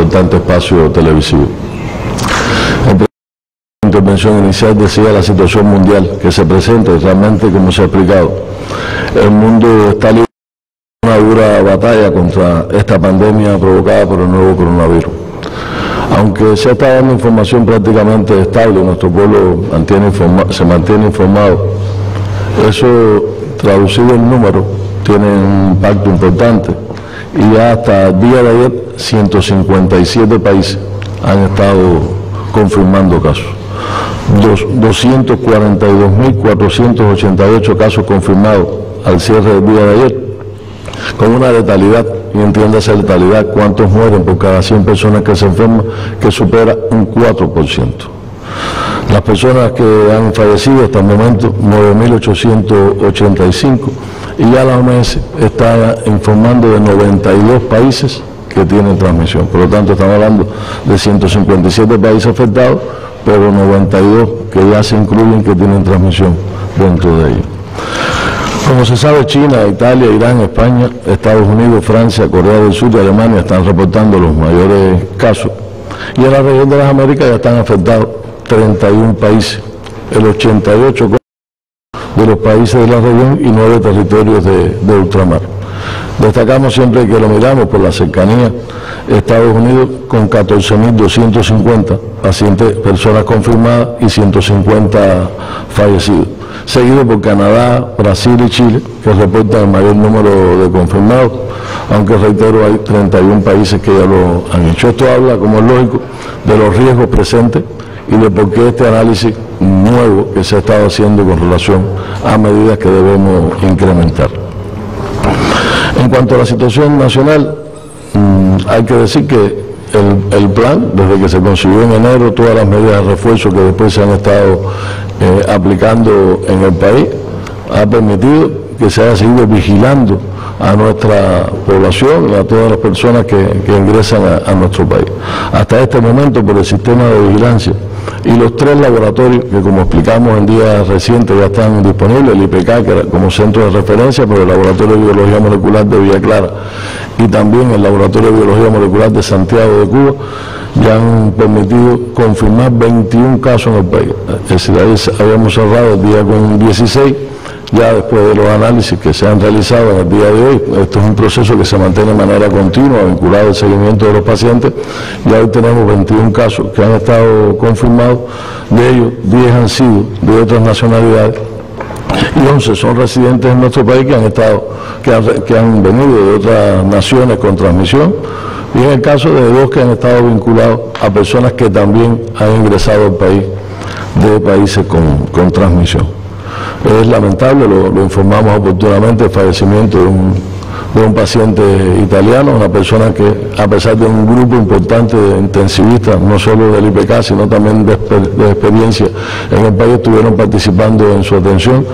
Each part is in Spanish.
importante espacio televisivo. En intervención inicial decía la situación mundial que se presenta realmente como se ha explicado, el mundo está libre una dura batalla contra esta pandemia provocada por el nuevo coronavirus. Aunque se está dando información prácticamente estable, nuestro pueblo se mantiene informado, eso traducido en números tiene un impacto importante y ya hasta el día de ayer 157 países han estado confirmando casos. 242.488 casos confirmados al cierre del día de ayer con una letalidad, y entiéndase letalidad, cuántos mueren por cada 100 personas que se enferman, que supera un 4%. Las personas que han fallecido hasta el momento, 9.885, y ya la OMS está informando de 92 países que tienen transmisión. Por lo tanto, estamos hablando de 157 países afectados, pero 92 que ya se incluyen que tienen transmisión dentro de ellos. Como se sabe, China, Italia, Irán, España, Estados Unidos, Francia, Corea del Sur y Alemania están reportando los mayores casos. Y en la región de las Américas ya están afectados 31 países, el 88 de los países de la región y 9 territorios de, ultramar. Destacamos siempre que lo miramos por la cercanía, Estados Unidos con 14.250 pacientes, personas confirmadas y 150 fallecidos seguido por Canadá, Brasil y Chile, que reportan el mayor número de confirmados, aunque reitero, hay 31 países que ya lo han hecho. Esto habla, como es lógico, de los riesgos presentes y de por qué este análisis nuevo que se ha estado haciendo con relación a medidas que debemos incrementar. En cuanto a la situación nacional, mm, hay que decir que el, plan, desde que se consiguió en enero, todas las medidas de refuerzo que después se han estado eh, aplicando en el país, ha permitido que se haya seguido vigilando a nuestra población, a todas las personas que, ingresan a, nuestro país. Hasta este momento, por el sistema de vigilancia y los tres laboratorios que, como explicamos en días recientes, ya están disponibles, el IPK, que era como centro de referencia, pero el Laboratorio de Biología Molecular de Villa Clara y también el Laboratorio de Biología Molecular de Santiago de Cuba, ya han permitido confirmar 21 casos en el país. Es decir, habíamos cerrado el día con 16 ya después de los análisis que se han realizado en el día de hoy, esto es un proceso que se mantiene de manera continua, vinculado al seguimiento de los pacientes, ya hoy tenemos 21 casos que han estado confirmados, de ellos 10 han sido de otras nacionalidades y 11 son residentes en nuestro país que han estado, que han, venido de otras naciones con transmisión, y en el caso de dos que han estado vinculados a personas que también han ingresado al país de países con, con transmisión. Es lamentable, lo, informamos oportunamente, el fallecimiento de un, paciente italiano, una persona que a pesar de un grupo importante de intensivistas, no solo del IPK, sino también de, experiencia en el país, estuvieron participando en su atención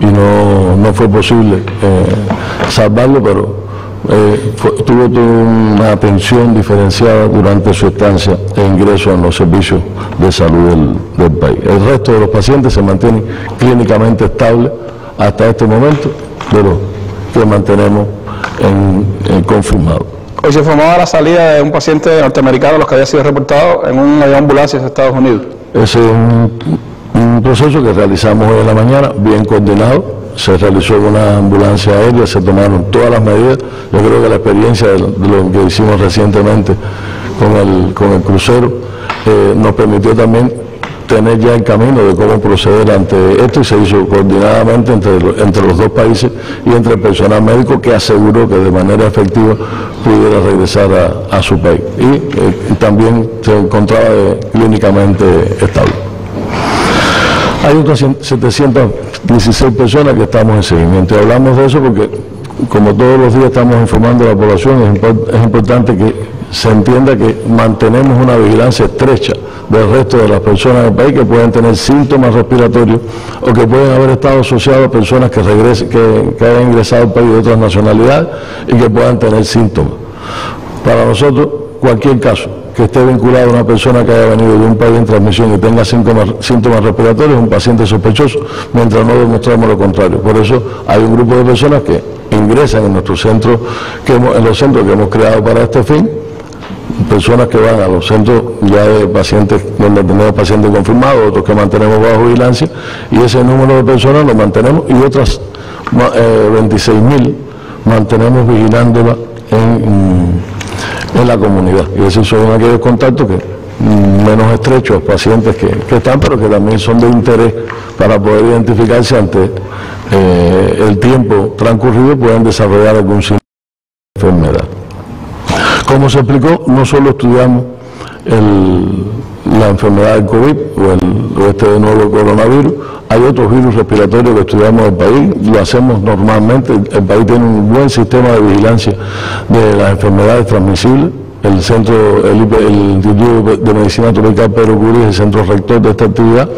y no, fue posible eh, salvarlo, pero eh, tuvo una atención diferenciada durante su estancia e ingreso en los servicios de salud del, país. El resto de los pacientes se mantienen clínicamente estables hasta este momento, pero que mantenemos en, confirmado. Hoy se informaba la salida de un paciente norteamericano, los que había sido reportado en una ambulancia en Estados Unidos. Ese es un proceso que realizamos hoy en la mañana, bien coordinado, se realizó una ambulancia aérea, se tomaron todas las medidas. Yo creo que la experiencia de lo que hicimos recientemente con el, con el crucero eh, nos permitió también tener ya el camino de cómo proceder ante esto y se hizo coordinadamente entre, entre los dos países y entre el personal médico que aseguró que de manera efectiva pudiera regresar a, su país y eh, también se encontraba eh, clínicamente estable. Hay otras 716 personas que estamos en seguimiento. Hablamos de eso porque, como todos los días estamos informando a la población, es, importante que se entienda que mantenemos una vigilancia estrecha del resto de las personas del país que pueden tener síntomas respiratorios o que pueden haber estado asociados a personas que, regresen, que, que hayan ingresado al país de otras nacionalidades y que puedan tener síntomas. Para nosotros, cualquier caso que esté vinculado a una persona que haya venido de un país en transmisión y tenga síntomas, síntomas respiratorios, un paciente sospechoso, mientras no demostramos lo contrario. Por eso hay un grupo de personas que ingresan en nuestro centro, que en los centros que hemos creado para este fin, personas que van a los centros ya de pacientes donde tenemos pacientes confirmados, otros que mantenemos bajo vigilancia, y ese número de personas lo mantenemos y otras eh, 26 mil mantenemos vigilándola en, en, la comunidad. Y esos son aquellos contactos que menos estrechos, pacientes que, que, están, pero que también son de interés para poder identificarse ante eh, el tiempo transcurrido puedan desarrollar algún síntoma de enfermedad. Como se explicó, no solo estudiamos la enfermedad del COVID o, el, o este nuevo coronavirus, hay otros virus respiratorios que estudiamos en el país, lo hacemos normalmente, el país tiene un buen sistema de vigilancia de las enfermedades transmisibles, el centro, el, Instituto de Medicina Tropical Pedro Curí es el centro rector de esta actividad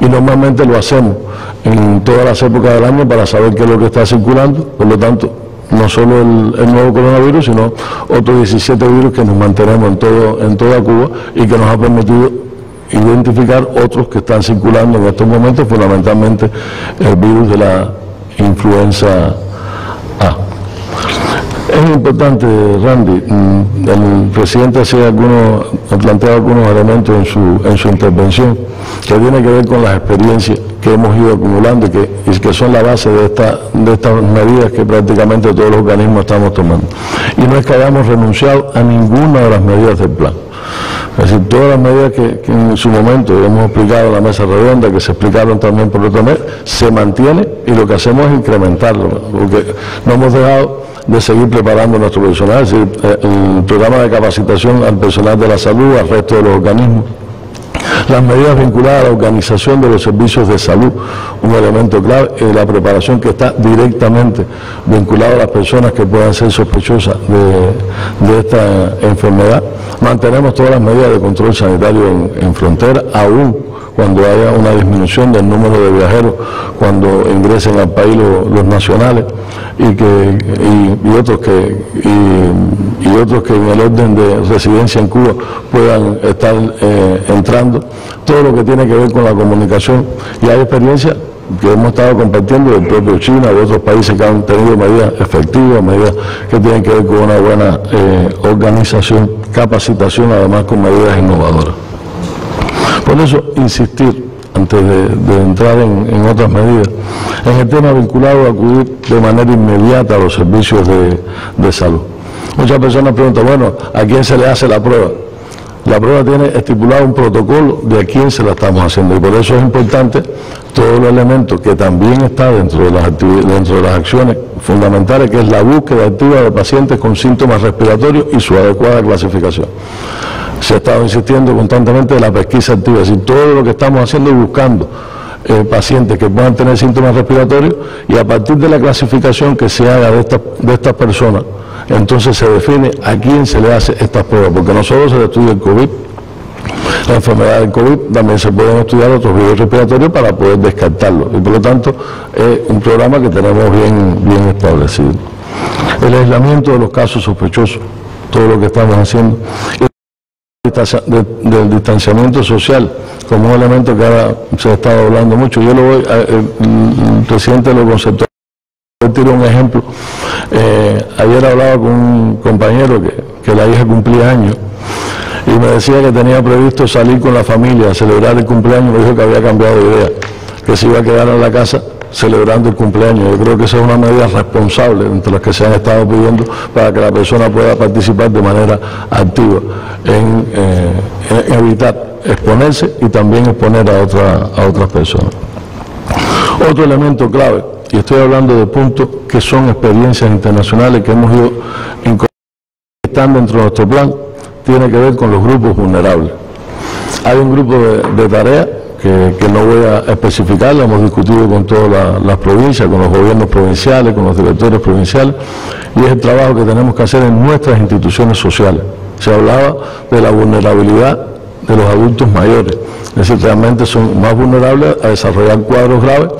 y normalmente lo hacemos en todas las épocas del año para saber qué es lo que está circulando, por lo tanto no solo el, nuevo coronavirus, sino otros 17 virus que nos mantenemos en, todo, en toda Cuba y que nos ha permitido identificar otros que están circulando en estos momentos, fundamentalmente el virus de la influenza A. Es importante, Randy, mm, el presidente algunos, ha planteado algunos elementos en su, en su intervención que tiene que ver con las experiencias que hemos ido acumulando y que, y que son la base de, esta, de estas medidas que prácticamente todos los organismos estamos tomando. Y no es que hayamos renunciado a ninguna de las medidas del plan. Es decir, todas las medidas que, en su momento hemos explicado en la mesa redonda, que se explicaron también por otro mes, se mantiene y lo que hacemos es incrementarlo, porque no hemos dejado de seguir preparando nuestro personal, es decir, eh, el programa de capacitación al personal de la salud, al resto de los organismos las medidas vinculadas a la organización de los servicios de salud, un elemento clave, es la preparación que está directamente vinculada a las personas que puedan ser sospechosas de, esta enfermedad. Mantenemos todas las medidas de control sanitario en, frontera, aún cuando haya una disminución del número de viajeros cuando ingresen al país los, nacionales y que y, otros que otros que en el orden de residencia en Cuba puedan estar eh, entrando todo lo que tiene que ver con la comunicación y hay experiencias que hemos estado compartiendo del propio China, de otros países que han tenido medidas efectivas, medidas que tienen que ver con una buena eh, organización, capacitación, además con medidas innovadoras. Por eso, insistir, antes de, entrar en, otras medidas, en el tema vinculado a acudir de manera inmediata a los servicios de salud. Muchas personas preguntan, bueno, ¿a quién se le hace la prueba? La prueba tiene estipulado un protocolo de a quién se la estamos haciendo y por eso es importante todos los elementos que también está dentro de las dentro de las acciones fundamentales, que es la búsqueda activa de pacientes con síntomas respiratorios y su adecuada clasificación. Se ha estado insistiendo constantemente en la pesquisa activa, es decir, todo lo que estamos haciendo es buscando eh, pacientes que puedan tener síntomas respiratorios y a partir de la clasificación que se haga de, esta, de estas personas, entonces se define a quién se le hace estas pruebas, porque no solo se le estudia el COVID, la enfermedad del COVID, también se pueden estudiar otros virus respiratorios para poder descartarlo. Y por lo tanto es un programa que tenemos bien, bien establecido. El aislamiento de los casos sospechosos, todo lo que estamos haciendo. Del distanciamiento social, como un elemento que ahora se ha estado hablando mucho. Yo lo voy, el, presidente lo conceptuó tiro un ejemplo. Eh, ayer hablaba con un compañero que, la hija cumplía años y me decía que tenía previsto salir con la familia a celebrar el cumpleaños. Me dijo que había cambiado de idea, que se iba a quedar en la casa celebrando el cumpleaños. Yo creo que esa es una medida responsable entre las que se han estado pidiendo para que la persona pueda participar de manera activa en, eh, evitar exponerse y también exponer a, otra, a otras personas. Otro elemento clave y estoy hablando de puntos que son experiencias internacionales que hemos ido incorporando dentro de nuestro plan, tiene que ver con los grupos vulnerables. Hay un grupo de, tareas que, no voy a especificar, lo hemos discutido con todas las provincias, con los gobiernos provinciales, con los directores provinciales, y es el trabajo que tenemos que hacer en nuestras instituciones sociales. Se hablaba de la vulnerabilidad de los adultos mayores, es decir, realmente son más vulnerables a desarrollar cuadros graves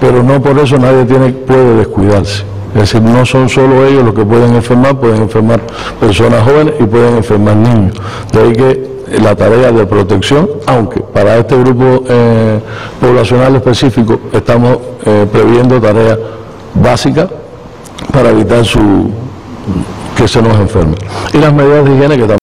pero no por eso nadie tiene, puede descuidarse. Es decir, no son solo ellos los que pueden enfermar, pueden enfermar personas jóvenes y pueden enfermar niños. De ahí que la tarea de protección, aunque para este grupo eh, poblacional específico estamos eh, previendo tareas básicas para evitar su, que se nos enferme. Y las medidas de higiene que también